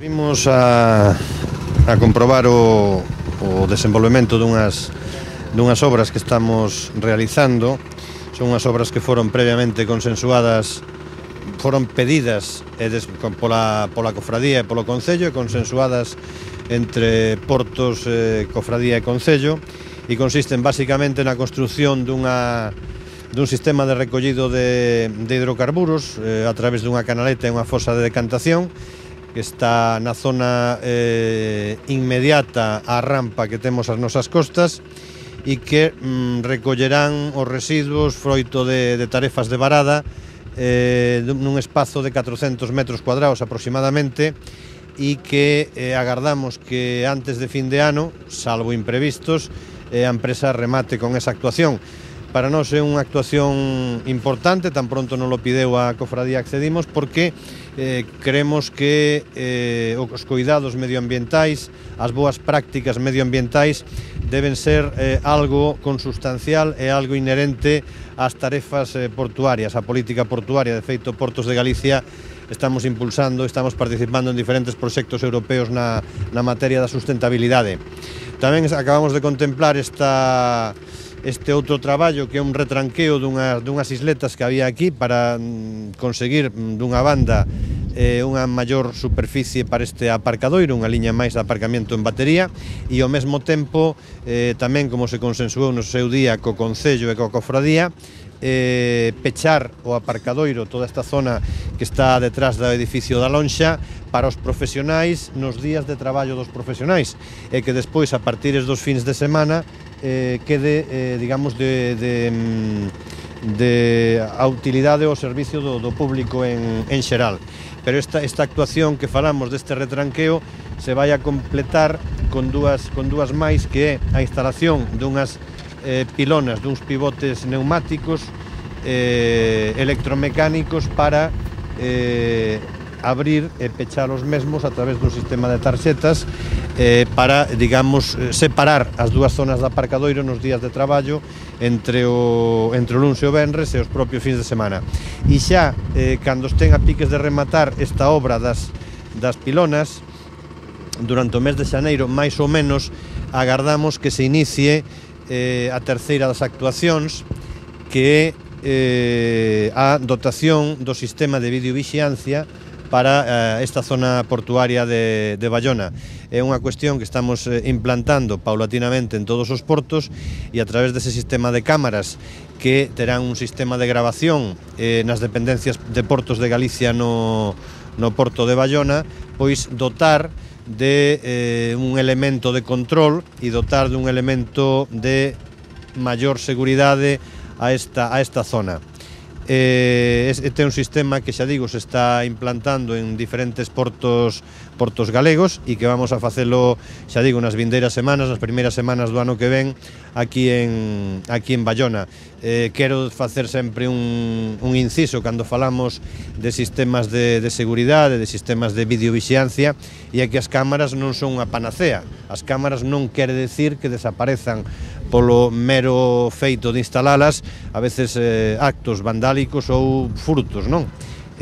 Vimos a, a comprobar o, o desenvolvemento dunhas, dunhas obras que estamos realizando. Son unhas obras que foron previamente consensuadas foron pedidas e des, con, pola, pola cofradía e polo Concello e consensuadas entre portos, eh, cofradía e Concello e consisten basicamente na construción dunha dun sistema de recollido de, de hidrocarburos eh, a través dunha canaleta e unha fosa de decantación que está na zona eh, inmediata á rampa que temos as nosas costas e que mm, recollerán os residuos froito de, de tarefas de varada eh, nun espazo de 400 metros cuadrados aproximadamente e que eh, agardamos que antes de fin de ano, salvo imprevistos, eh, a empresa remate con esa actuación. Para nós é unha actuación importante, tan pronto non lo pideu a Cofradía Accedimos, porque eh, creemos que eh, os cuidados medioambientais, as boas prácticas medioambientais, deben ser eh, algo consustancial e algo inherente ás tarefas eh, portuarias, á política portuaria. De feito, Portos de Galicia estamos impulsando, estamos participando en diferentes proxectos europeos na, na materia da sustentabilidade. Tamén acabamos de contemplar esta este outro traballo que é un retranqueo dunhas, dunhas isletas que había aquí para mm, conseguir mm, dunha banda eh, unha maior superficie para este aparcadoiro, unha liña máis de aparcamento en batería. E ao mesmo tempo eh, tamén como se consensuou no seu día co Concello e co Cofradía eh, pechar o aparcadoiro toda esta zona que está detrás do edificio da Lonxa para os profesionais nos días de traballo dos profesionais. E que despois a partires dos fins de semana eh, quede, eh, digamos, de, de, mm, de a utilidade ao servicio do, do público en, en xeral. Pero esta, esta actuación que falamos deste retranqueo se vai a completar con dúas, con dúas máis que é a instalación dunhas eh, pilonas, duns pivotes neumáticos eh, electromecánicos para eh, abrir e pechar os mesmos a través dun sistema de tarxetas eh, para, digamos, eh, separar as dúas zonas de aparcadoiro nos días de traballo entre o, entre o lunes e o venres e os propios fins de semana. E xa, eh, cando estén a piques de rematar esta obra das, das pilonas, durante o mes de xaneiro, máis ou menos, agardamos que se inicie eh, a terceira das actuacións, que é eh, a dotación do sistema de videovixiancia para eh, esta zona portuaria de, de Bayona é unha cuestión que estamos eh, implantando paulatinamente en todos os portos e a través dese sistema de cámaras que terán un sistema de grabación eh, nas dependencias de portos de Galicia no, no porto de Bayona, pois dotar de eh, un elemento de control e dotar dun elemento de maior seguridade a esta, a esta zona eh, este é un sistema que xa digo se está implantando en diferentes portos portos galegos e que vamos a facelo xa digo nas vindeiras semanas, nas primeiras semanas do ano que ven aquí en aquí en Bayona. Eh, quero facer sempre un, un inciso cando falamos de sistemas de, de seguridade, de sistemas de videovixiancia e é que as cámaras non son unha panacea. As cámaras non quere decir que desaparezan polo mero feito de instalalas a veces eh, actos vandálicos ou furtos, non?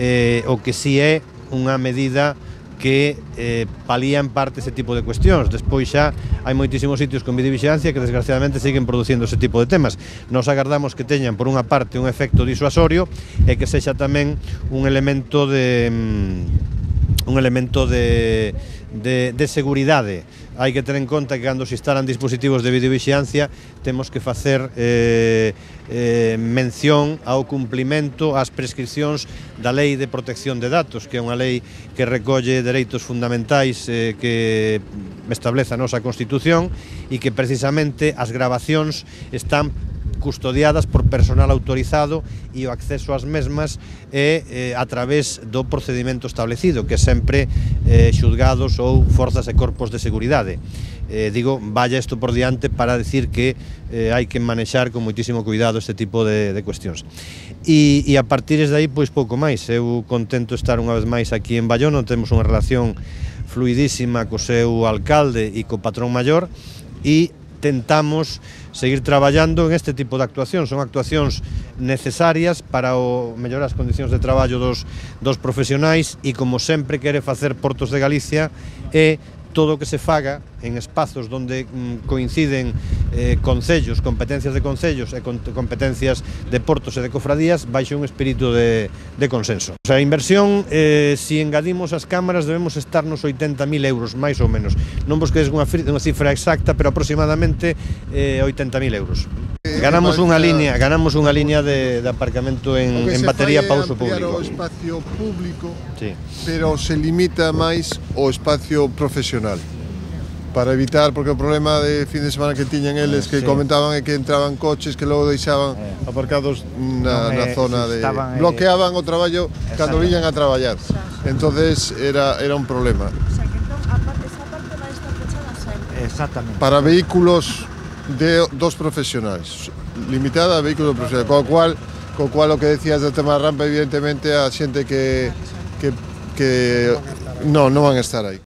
Eh, o que si sí é unha medida que eh, palía en parte ese tipo de cuestións. Despois xa hai moitísimos sitios con videovixilancia que desgraciadamente siguen producindo ese tipo de temas. Nos agardamos que teñan por unha parte un efecto disuasorio e que sexa tamén un elemento de mm, un elemento de de, de seguridade hai que ter en conta que cando se instalan dispositivos de videovixiancia temos que facer eh, eh, mención ao cumplimento ás prescripcións da Lei de Protección de Datos, que é unha lei que recolle dereitos fundamentais eh, que establece a nosa Constitución e que precisamente as grabacións están custodiadas por personal autorizado e o acceso ás mesmas é eh, a través do procedimento establecido, que é sempre eh, xudgados ou forzas e corpos de seguridade. Eh, digo, vaya isto por diante para decir que eh, hai que manexar con moitísimo cuidado este tipo de, de cuestións. E, e a partir de aí, pois pouco máis. Eu contento estar unha vez máis aquí en Bayona, temos unha relación fluidísima co seu alcalde e co patrón maior e tentamos seguir traballando en este tipo de actuacións. Son actuacións necesarias para o mellorar as condicións de traballo dos, dos profesionais e, como sempre, quere facer Portos de Galicia é todo o que se faga en espazos onde mm, coinciden eh, concellos, competencias de concellos e con, competencias de portos e de cofradías baixo un espírito de, de consenso. O sea, a inversión, eh, si engadimos as cámaras, debemos estar nos 80.000 euros, máis ou menos. Non vos quedes unha, unha cifra exacta, pero aproximadamente eh, 80.000 euros. Ganamos unha liña, ganamos unha liña de, de aparcamento en, en batería para uso público. O espacio público, sí. pero se limita máis o espacio profesional para evitar, porque o problema de fin de semana que tiñan eles que sí. comentaban é que entraban coches que logo deixaban eh. aparcados na, no, na zona de... Estaban, eh, bloqueaban eh, o traballo cando viñan a traballar. entonces era, era un problema. O sea, que entón, a parte, esa parte vai estar fechada sempre. Exactamente. Para vehículos de dos profesionais limitada a vehículos profesionais co cual, co cual o que decías do tema rampa evidentemente a xente que, que, que non, non van estar aí